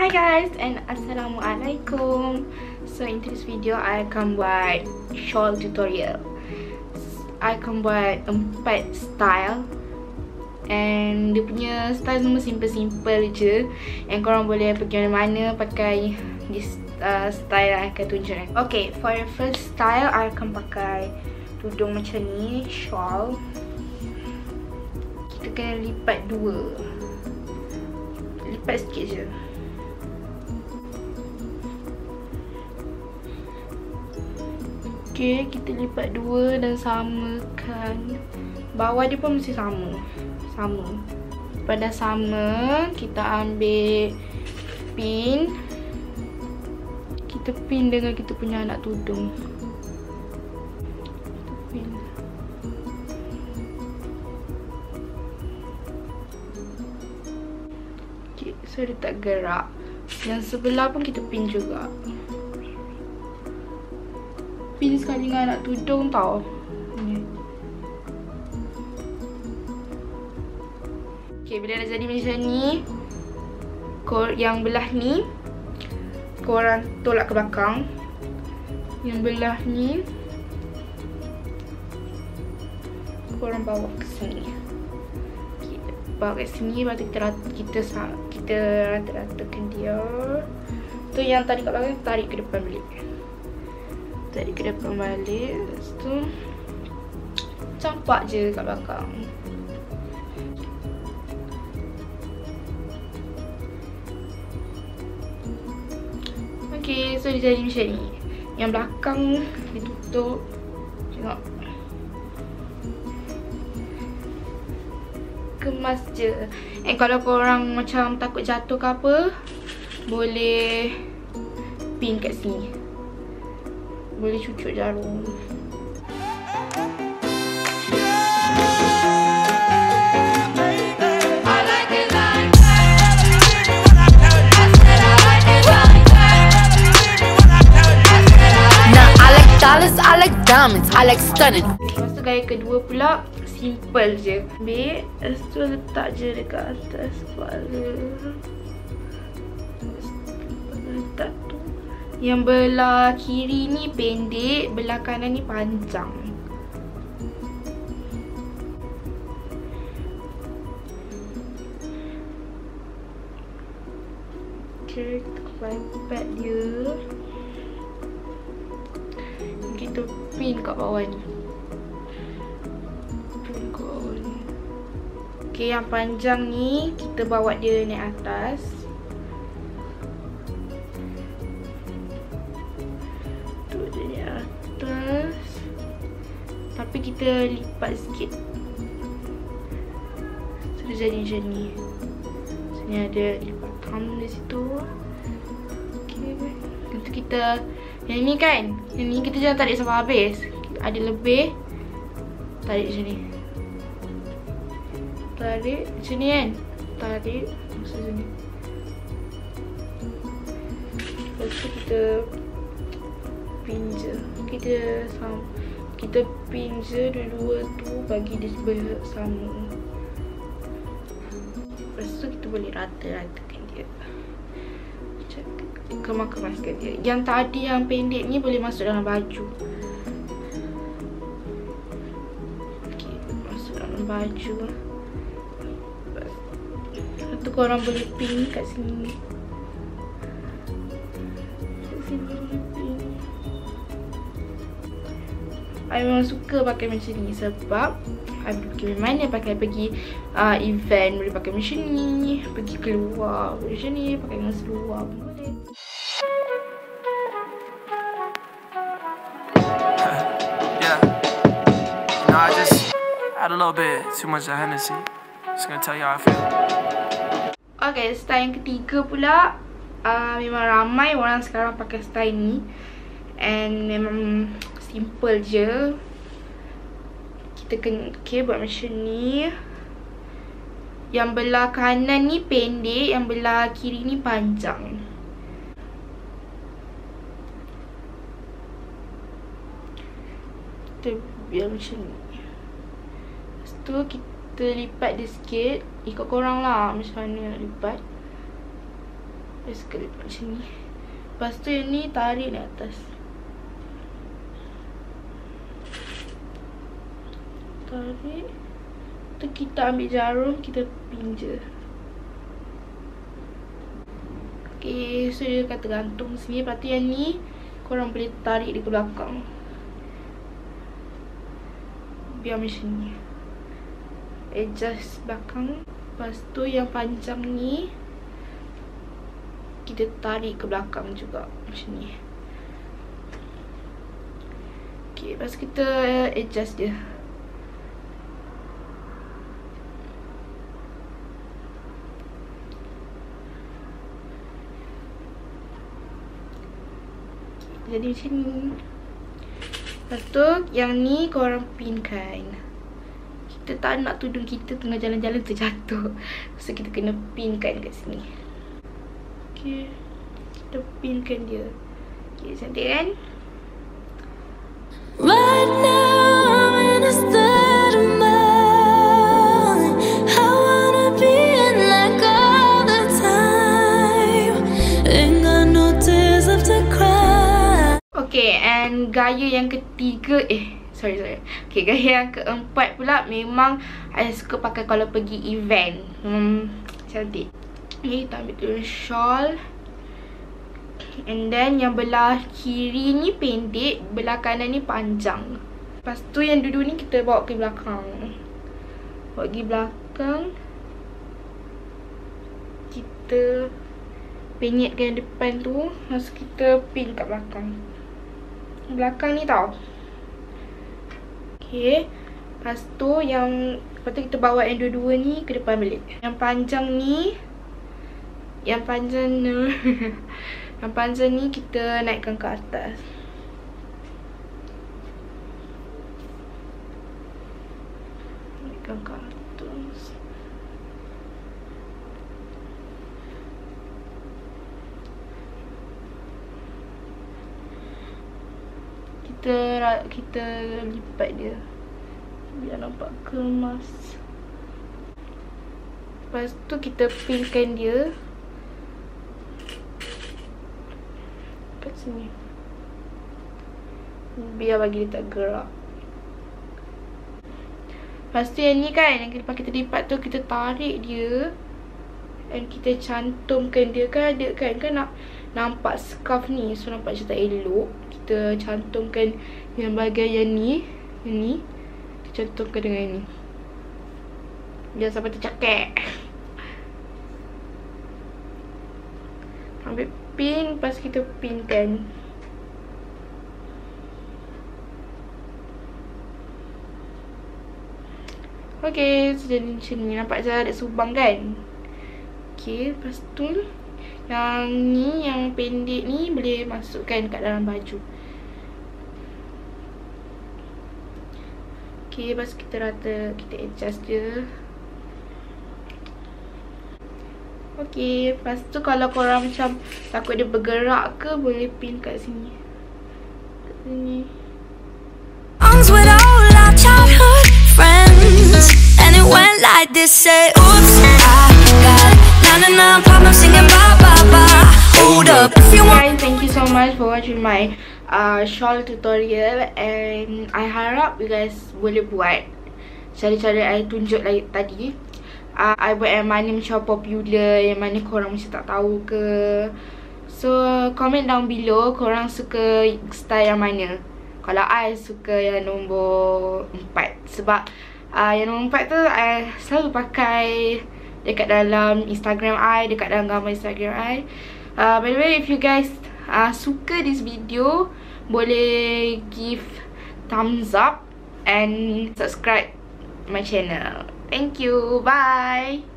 Hi guys and Assalamualaikum. So in this video I akan buat shawl tutorial. I akan buat empat style. And dia punya style semua simple-simple je. And korang boleh pergi mana-mana pakai this uh, style yang akan tunjuk ni Okay for the first style I akan pakai tudung macam ni shawl. Kita kena lipat dua. Lipat sikit je Okay, kita lipat dua dan samakan. Bawah dia pun mesti sama. Sama. Pada sama, kita ambil pin. Kita pin dengan kita punya anak tudung. Okay, so dia tak gerak. Yang sebelah pun kita pin juga pin sekali dengan anak tudung tau. Ni. Okay, bila dah jadi macam ni, yang belah ni, korang tolak ke belakang. Yang belah ni, korang bawa ke sini. Bawa ke sini, lepas tu kita, kita, kita rata-ratakan dia. Tu yang tadi kat belakang, tarik ke depan balik. Tadi ke depan balik Lepas tu Campak je kat belakang. Okay, so dia jadi macam ni. Yang belakang ditutup Tengok. Kemas je. And kalau korang macam takut jatuh ke apa Boleh Pin kat sini boleh cucuk jarum. Dollars, I like diamonds, I like stunning. Lepas tu gaya kedua pula simple je. Ambil, lepas tu letak je dekat atas kepala. Letak tu. Yang belah kiri ni pendek, belah kanan ni panjang. Okay, pad dia. Ni. Pin kat bawah ni. Okay, yang panjang ni kita bawa dia naik atas. Tapi kita lipat sikit. So dia jadi macam ni. Sini ada lipatan di situ. Okay. Nanti kita Yang ni kan Yang ni kita jangan tarik sampai habis. Ada lebih Tarik macam ni. Tarik macam ni kan? Tarik Macam ni. Lepas tu kita Pinja Kita sama kita pin je dua-dua tu bagi dia bersama lepas tu kita boleh rata-ratakan dia. Kemas-kemaskan dia. Yang tadi yang pendek ni boleh masuk dalam baju. Ok masuk dalam baju. Lepas tu korang boleh pin kat sini I memang suka pakai macam ni sebab I boleh pergi mana pakai pergi uh, event boleh pakai macam ni pergi keluar macam ni pakai dengan seluar pun boleh I just had a little bit too much of Hennessy. Just gonna tell you how I feel. Okay, style yang ketiga pula uh, Memang ramai orang sekarang pakai style ni. And memang simple je. Kita kena okay, buat macam ni. Yang belah kanan ni pendek yang belah kiri ni panjang. Kita biar macam ni. Lepas tu kita lipat dia sikit. Ikut korang lah macam mana nak lipat. Just clip macam ni. Lepas tu yang ni tarik ni atas Tarik Tu kita ambil jarum Kita pin je Okay So dia kata gantung sini. Lepas yang ni Korang boleh tarik di belakang. Biar macam ni. Adjust belakang. Lepas tu yang panjang ni Kita tarik ke belakang juga. Macam ni. Okay, lepas kita adjust dia Jadi macam ni. Lepas tu yang ni korang pinkan. Kita tak nak tudung kita tengah jalan-jalan terjatuh. So kita kena pinkan kat sini. Okay Kita pinkan dia. Okay cantik kan? Right now And gaya yang ketiga Eh sorry sorry. Okay gaya yang keempat pula Memang I suka pakai kalau pergi event. Hmm cantik. Okay kita ambil dulu shawl. And then yang belah kiri ni pendek Belah kanan ni panjang. Lepas tu yang duduk ni kita bawa ke belakang. Bawa pergi belakang. Kita Penyetkan yang depan tu Lepas kita pin kat belakang Belakang ni tau. Okay Lepas tu yang Lepas tu kita bawa yang dua-dua ni ke depan balik Yang panjang ni Yang panjang ni Yang panjang ni kita naikkan ke atas. Naikkan ke atas kita kita lipat dia. Biar nampak kemas. Lepas tu kita pinkan dia. Kat sini biar bagi dia tak gerak. Lepas tu yang ni kan yang lepas kita lipat tu kita tarik dia. And kita cantumkan dia. Kan ada kan kan nak nampak scarf ni so nampak macam tak elok. Kita cantumkan yang bahagian yang ni yang ni. Kita cantumkan dengan ni. Biar sampai tercakap ambil pin lepas kita pinkan. Okay, so jadi macam ni. Nampak macam ada subang kan? Okay, lepas tu Yang ni, yang pendek ni Boleh masukkan kat dalam baju Okay, lepas kita rata Kita adjust dia Okay, lepas tu kalau korang macam Takut dia bergerak ke Boleh pin kat sini Kat sini Songs with all our childhood friends. And it went like this say, Oops, I got na na na problem singing. Hold up, if you want. guys thank you so much for watching my uh, shawl tutorial and I harap you guys boleh buat cara-cara I tunjuk lagi tadi uh, I buat yang mana macam popular yang mana korang macam tak tahu ke so comment down below korang suka style yang mana kalau I suka yang nombor 4 sebab uh, yang nombor 4 tu I selalu pakai dekat dalam Instagram I, dekat dalam gambar Instagram I. Uh, by the way, if you guys uh, suka this video, boleh give thumbs up and subscribe my channel. Thank you. Bye.